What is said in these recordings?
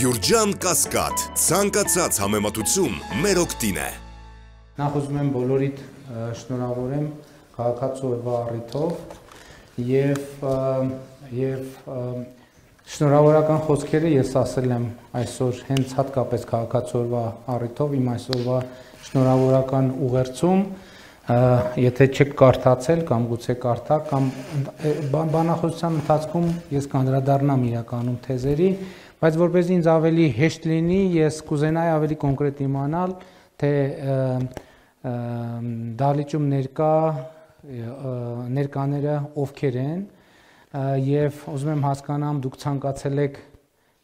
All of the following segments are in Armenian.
Գյուրջան Կասկադ, ցանկացած համեմատություն մեր օգտին է։ Նախ ուզում եմ բոլորիդ շնորհավորեմ քաղաքացիորվա առիթով եւ եւ շնորհավորական խոսքերը ես ասել եմ այսօր հենց հատկապես քաղաքացիորվա առիթով իմ այսօրվա շնորհավորական ուղերձում եթե չեք կարդացել կամ գուցե կարդա կամ բանախոսության ընթացքում ես կանդրադառնամ իրականում թեզերի, Բայց որպեսզի ինձ ավելի հեշտ լինի, ես կուզենայի ավելի կոնկրետ իմանալ, թե դալիճում ներկա ներկաները ովքեր են եւ ուզում եմ հասկանամ դուք ցանկացել եք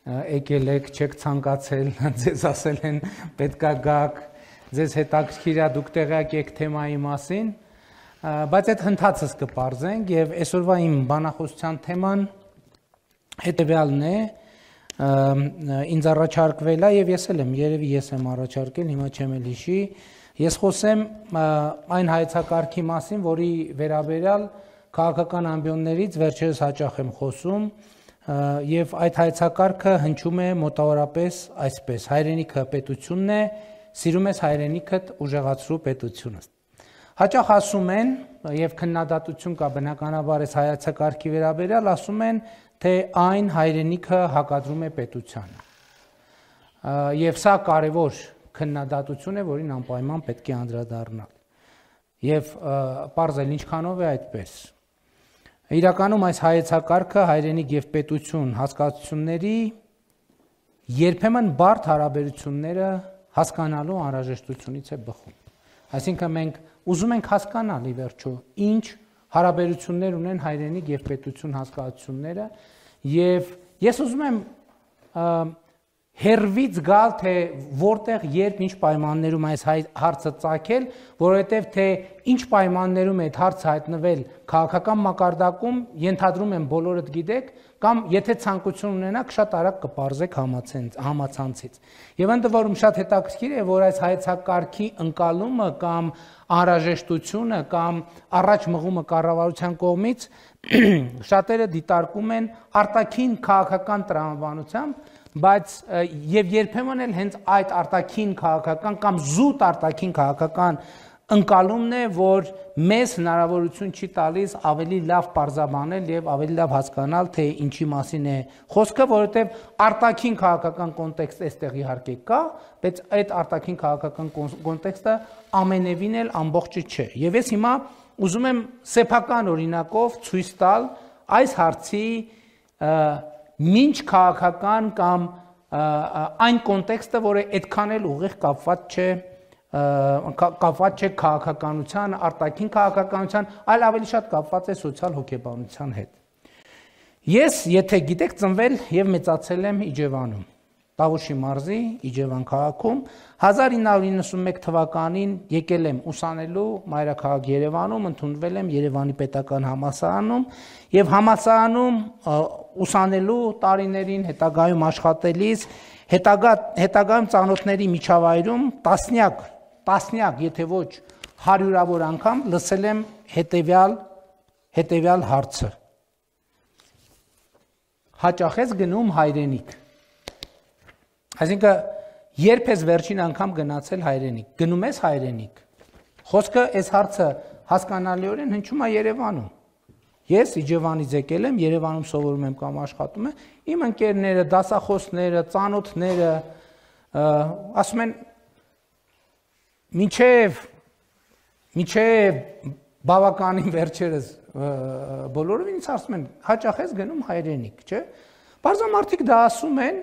եկել եք, չեք ցանկացել, ձեզ ասել են պետքա գաք, ձեզ հետաքրքիր է դուք տեղյակ եք թեմայի մասին, բայց այդ հնդածս կպարզենք եւ այսօրվա իմ բանախոսության թեման հետեւյալն է, ինձ առաջարկվել է եւ ես էլ եմ, երևի ես եմ առաջարկել, հիմա չեմ էլ հիշի, ես խոսեմ այն հայեցակարգի մասին, որի վերաբերյալ քաղաքական ամբիոններից վերջերս հաճախ եմ խոսում եւ այդ հայեցակարգը հնչում է մոտավորապես այսպես. հայրենիքը պետությունն է, սիրում ես հայրենիքդ ուժեղացրու պետությունը։ Հաճախ ասում են եւ քննադատություն կա բնականաբար այս հայեցակարգի վերաբերյալ, ասում են, թե այն հայրենիքը հակադրում է պետությանը։ Եվ սա կարևոր քննադատություն է, որին անպայման պետք է անդրադառնալ։ Եվ parzել ինչքանով է այդպես։ Իրականում այս հայեցակարգը հայրենիք եւ պետություն հասկացությունների երբեմն բարդ հարաբերությունները հասկանալու անհրաժեշտությունից է բխում։ Այսինքն մենք ուզում ենք հասկանալ ի վերջո ինչ հարաբերություններ ունեն հայրենիք եւ պետություն հասկացությունները եւ ես ուզում եմ հերվից գալ թե որտեղ երբ ինչ պայմաններում այս հարցը ցակել, որովհետև թե ինչ պայմաններում է այդ հարցը հայտնվել քաղաքական մակարդակում, ենթադրում եմ բոլորդ գիտեք, կամ եթե ցանկություն ունենաք, շատ արագ կպարզեք համացանց համացանցից։ Եվ ընդ որում շատ հետաքրքիր է, որ այս հայեցակարգի ընկալումը կամ անհրաժեշտությունը կամ առաջ մղումը կառավարության կողմից շատերը դիտարկում են արտաքին քաղաքական տրամաբանությամբ բայց եւ երբեմն էլ հենց այդ արտաքին քաղաքական կամ զուտ արտաքին քաղաքական ընկալումն է, որ մեզ հնարավորություն չի տալիս ավելի լավ parzabanել եւ ավելի լավ հասկանալ, թե ինչի մասին է խոսքը, որովհետեւ արտաքին քաղաքական կոնտեքստ այստեղ իհարկե կա, բայց այդ արտաքին քաղաքական կոնտեքստը ամենևին էլ ամբողջը չէ։ Եվ ես հիմա ուզում եմ սեփական օրինակով ցույց տալ այս հարցի ոչ քաղաքական կամ այն կոնտեքստը, որը այդքան էլ ուղիղ կապված չէ կապված չէ քաղաքականության, արտաքին քաղաքականության, այլ ավելի շատ կապված է սոցիալ հոգեբանության հետ։ Ես, եթե գիտեք, ծնվել եւ մեծացել եմ Իջևանում։ Տավուշի մարզի Իջևան քաղաքում 1991 թվականին եկել եմ ուսանելու մայրաքաղաք Երևանում, ընդունվել եմ Երևանի պետական համալսարանում եւ համալսարանում ուսանելու տարիներին հետագայում աշխատելիս հետագա հետագայում ծանոթների միջավայրում տասնյակ տասնյակ, եթե ոչ հարյուրավոր անգամ լսել եմ հետեւյալ հետեւյալ հարցը։ Հաճախես գնում հայրենիք Այսինքն երբ ես վերջին անգամ գնացել հայրենիք, գնում ես հայրենիք։ Խոսքը այս հարցը հասկանալիորեն հնչում է Երևանում։ Ես Իջևանից եկել եմ, Երևանում սովորում եմ կամ աշխատում եմ, իմ ընկերները, դասախոսները, ծանոթները ասում են միջև միջև բավականին վերջերս բոլորով ինձ ասում են հաճախ ես գնում հայրենիք, չէ՞։ Բարձամարտիկ դա ասում են,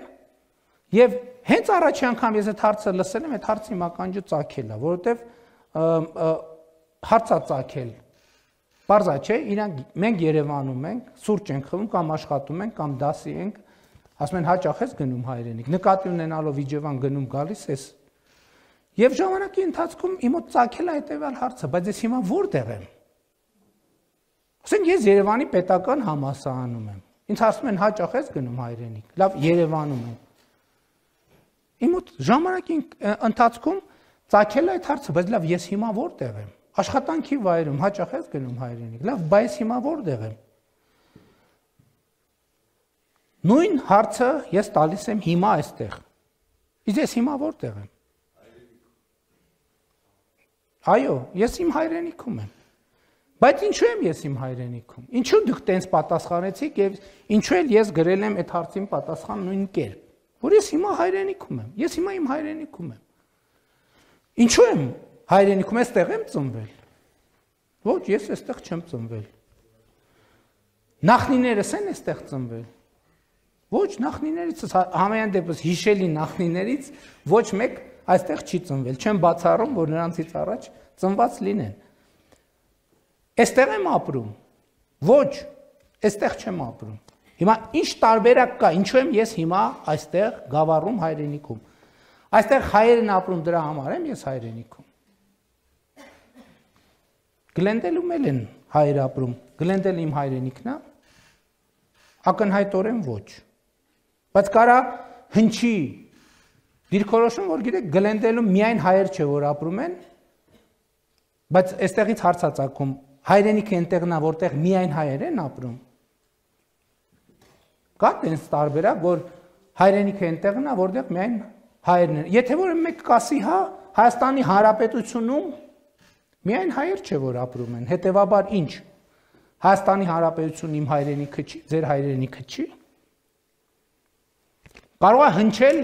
Եվ հենց առաջի անգամ ես այդ հարցը լսել եմ, այդ հարցի մականջը ծագել է, որովհետև հարցա ծագել։ Բարձա չէ, իրանք մենք Երևանում ենք, սուրճ ենք խմում կամ աշխատում ենք կամ դասի ենք, ասում են հաճախ ես գնում հայրենիք։ Նկատի ունենալով Իջևան գնում գալիս ես։ Եվ ժամանակի ընթացքում իմոտ ծագել է հետեւյալ հարցը, բայց ես հիմա որտեղ եմ։ Ասենք ես Երևանի պետական համասարանում եմ։ Ինձ ասում են հաճախ ես գնում հայրենիք։ Լավ, Երևանում եմ Իմ մոտ ժամանակի ընթացքում ցակել այդ հարցը, բայց լավ, ես հիմա որտեղ եմ։ Աշխատանքի վայրում հաճախ ես գնում հայրենիք։ Լավ, բայց հիմա որտեղ եմ։ Նույն հարցը ես տալիս եմ հիմա այստեղ։ Իսկ ես հիմա որտեղ եմ։ Այո, ես իմ հայրենիքում եմ։ Բայց ինչու եմ ես իմ հայրենիքում։ Ինչու դուք տենց պատասխանեցիք եւ ինչու էլ ես գրել եմ այդ հարցին պատասխան նույն կերպ, որ ես հիմա հայրենիքում եմ։ Ես հիմա իմ հայրենիքում եմ։ Ինչու եմ հայրենիքում էստեղ եմ ծնվել։ Ոչ, ես էստեղ չեմ ծնվել։ Նախնիներս են էստեղ ծնվել։ Ոչ, նախնիներից համայան դեպս հիշելի նախնիներից ոչ մեկ այստեղ չի ծնվել։ Չեմ բացառում, որ նրանցից առաջ ծնված լինեն։ Այստեղ եմ ապրում։ Ոչ, այստեղ չեմ ապրում։ Հիմա ինչ տարբերակ կա, ինչու եմ ես հիմա այստեղ գավառում հայրենիքում։ Այստեղ հայերն ապրում դրա համար եմ ես հայրենիքում։ Գլենդելում էլ են հայր ապրում։ Գլենդել իմ հայրենիքն է։ Ակնհայտորեն ոչ։ Բայց կարա հնչի դիրքորոշում, որ գիտեք, գլենդելում միայն հայեր չէ, որ ապրում են, բայց այստեղից հարցածակում հայրենիքը այնտեղն է, որտեղ միայն հայեր են ապրում։ Կա տենց տարբերակ, որ հայրենիքը այնտեղն է, որտեղ միայն հայերն են։ Եթե որ մեկ կասի, հա, Հայաստանի Հանրապետությունում միայն հայեր չէ, որ ապրում են։ Հետևաբար ինչ։ Հայաստանի Հանրապետությունն իմ հայրենիքը չի, ձեր հայրենիքը չի։ Կարող է հնչել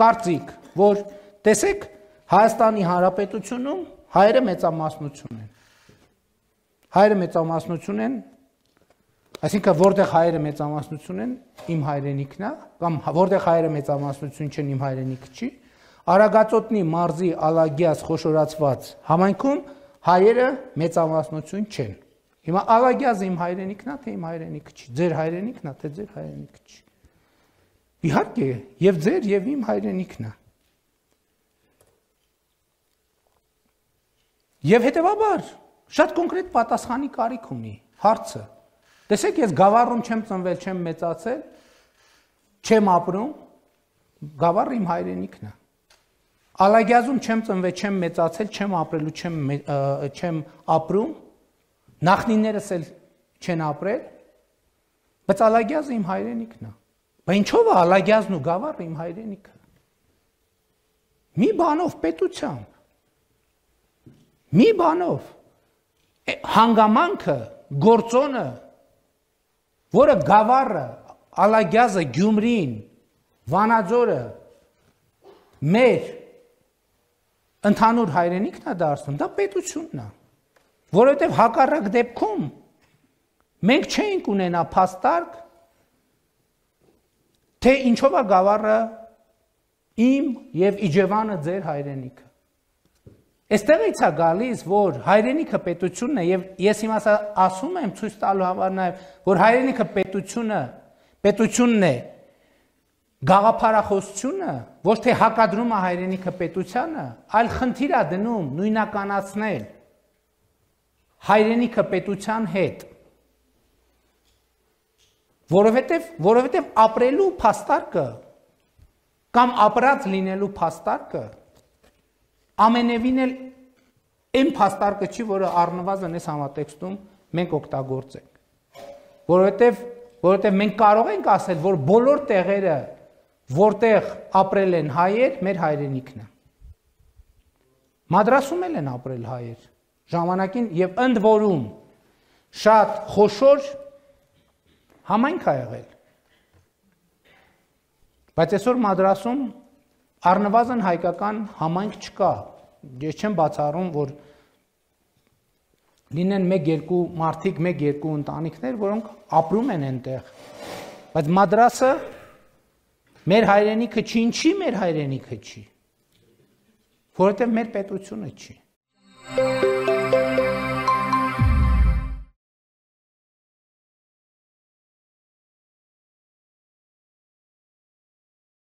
կարծիք, որ տեսեք Հայաստանի Հանրապետությունում հայերը մեծամասնություն են։ Հայերը մեծամասնություն են, այսինքն որտեղ հայերը մեծամասնություն են, իմ հայրենիքն է, կամ որտեղ հայերը մեծամասնություն չեն, իմ հայրենիքը չի։ Արագածոտնի մարզի Ալագիաս խոշորացված համայնքում հայերը մեծամասնություն չեն։ Հիմա Ալագիազը իմ հայրենիքն է, թե իմ հայրենիքը չի։ Ձեր հայրենիքն է, թե ձեր հայրենիքը չի։ Իհարկե, եւ ձեր եւ իմ հայրենիքն է։ Եվ հետեւաբար շատ կոնկրետ պատասխանի կարիք ունի հարցը։ Տեսեք, ես գավառում չեմ ծնվել, չեմ մեծացել, չեմ ապրում, գավառը իմ հայրենիքն է։ Ալագյազում չեմ ծնվել, չեմ մեծացել, չեմ ապրելու, չեմ չեմ ապրում, նախնիներս էլ չեն ապրել, բայց Ալագյազը իմ հայրենիքն է։ Բայց ինչով է Ալագյազն ու Գավառը իմ հայրենիքը։ Մի բանով պետությամբ։ Մի բանով հանգամանքը, գործոնը, որը Գավառը, Ալագյազը, Գյումրին, Վանաձորը մեր ընդհանուր հայրենիքն է դարձնում, դա պետությունն է որովհետև հակառակ դեպքում մենք չէինք ունենա փաստարկ թե ինչով է գավառը իմ եւ Իջևանը ձեր հայրենիքը։ Այստեղից է գալիս, որ հայրենիքը պետությունն է եւ ես հիմա ասում եմ ցույց տալու համար նաեւ, որ հայրենիքը պետությունը պետությունն է գաղափարախոսությունը ոչ թե հակադրում է հայրենիքը պետությանը, այլ խնդիր է դնում նույնականացնել հայրենիքը պետության հետ որովհետև որովհետև ապրելու փաստարկը կամ ապրած լինելու փաստարկը ամենևին էլ այն փաստարկը չի, որը առնվազն այս համատեքստում մենք օգտագործենք։ Որովհետև որովհետև մենք կարող ենք ասել, որ բոլոր տեղերը, որտեղ ապրել են հայեր, մեր հայրենիքն է։ Մադրասում էլ են ապրել հայեր ժամանակին եւ ընդ որում շատ խոշոր համայնք ա եղել։ Բայց այսօր մադրասում առնվազն հայկական համայնք չկա։ Ես չեմ բացառում, որ լինեն 1-2 մարդիկ, 1-2 ընտանիքներ, որոնք ապրում են այնտեղ։ Բայց մադրասը մեր հայրենիքը չի, ինչի մեր հայրենիքը չի։ Որովհետև մեր պետությունը չի։